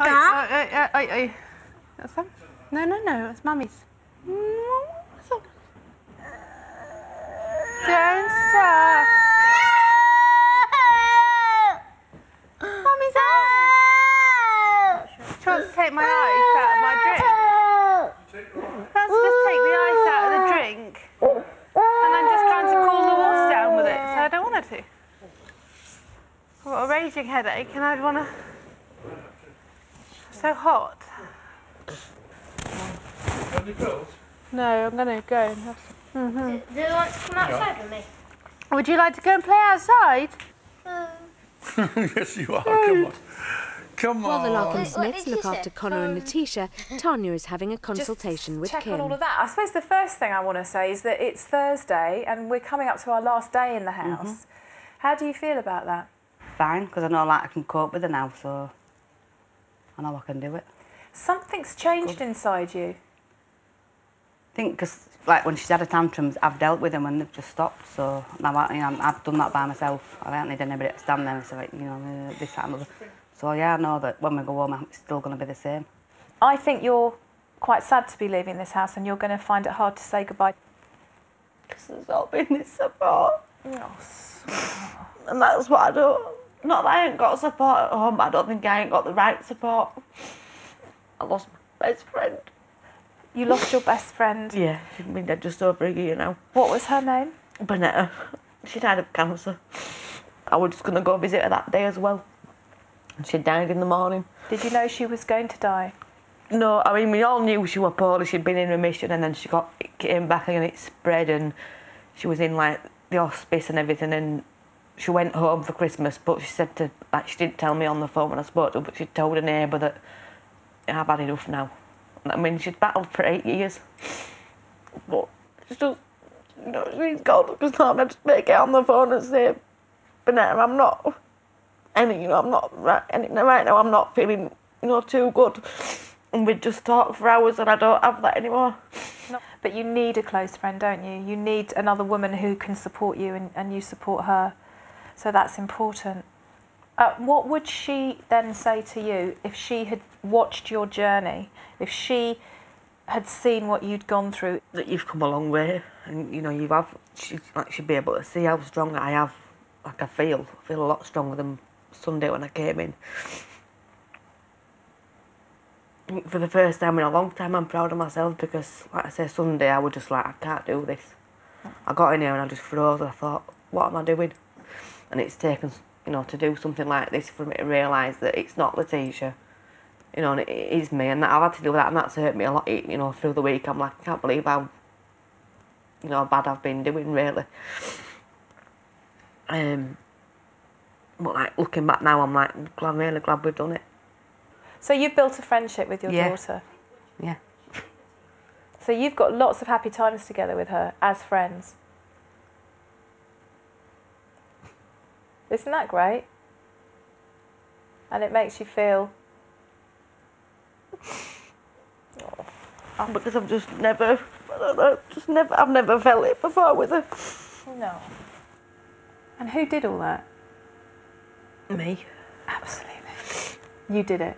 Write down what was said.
Oi, oi, oi, oi, oi. That's? No, no, no, it's mummy's. Don't stop. Mummy's out. Wants to take my ice out of my drink. To just take the ice out of the drink. And I'm just trying to cool the water down with it, so I don't want her to. I've got a raging headache and I'd want to. So hot. No, I'm going to go and have some. Do you want to come outside with me? Would you like to go and play outside? Uh. yes, you are. Come on. Come While the on. Larkin Smiths did you look say? after Connor and um. Natisha, Tanya is having a consultation with check Kim. on all of that. I suppose the first thing I want to say is that it's Thursday and we're coming up to our last day in the mm-hmm. house. How do you feel about that? Fine, because I know like I can cope with it now, so I know I can do it. Something's changed inside you. I think because like when she's had her tantrums, I've dealt with them and they've just stopped. So now I, you know, I've done that by myself. I don't need anybody to stand there and say, like, you know, uh, this, that, and other. So yeah, I know that when we go home, it's still going to be the same. I think you're quite sad to be leaving this house and you're going to find it hard to say goodbye. Because there's all been this support. And that's what I don't. Not that I ain't got support at home, but I don't think I ain't got the right support. I lost my best friend. You lost your best friend. Yeah, she's been dead just over a year now. What was her name? Bonetta. She died of cancer. I was just going to go visit her that day as well. And she died in the morning. Did you know she was going to die? No, I mean, we all knew she was poorly. She'd been in remission and then she got it came back and it spread and she was in like the hospice and everything and she went home for Christmas but she said to, like, she didn't tell me on the phone when I spoke to her, but she told her neighbour that I've had enough now. I mean, she'd battled for eight years. But it's just, you know, she's gone because now I just make it on the phone and say, Bonetta, I'm not, any, you know, I'm not, right, any, right now I'm not feeling, you know, too good. And we'd just talk for hours and I don't have that anymore. But you need a close friend, don't you? You need another woman who can support you and, and you support her. So that's important. Uh, what would she then say to you if she had watched your journey? If she had seen what you'd gone through? that you've come a long way and you know you have she like she'd be able to see how strong I have like I feel I feel a lot stronger than Sunday when I came in for the first time in a long time I'm proud of myself because like I say Sunday I was just like I can't do this I got in here and I just froze I thought what am I doing and it's taken you know to do something like this for me to realise that it's not Letitia you know, and it is me, and that I've had to deal with that, and that's hurt me a lot. You know, through the week, I'm like, I can't believe how, you know, bad I've been doing, really. Um, but like looking back now, I'm like, I'm really glad we've done it. So you've built a friendship with your Yeah. daughter. Yeah. So you've got lots of happy times together with her as friends. Isn't that great? And it makes you feel oh, Because I've just never, I don't know, just never, I've never felt it before with her. no. And who did all that? Me. Absolutely. You did it.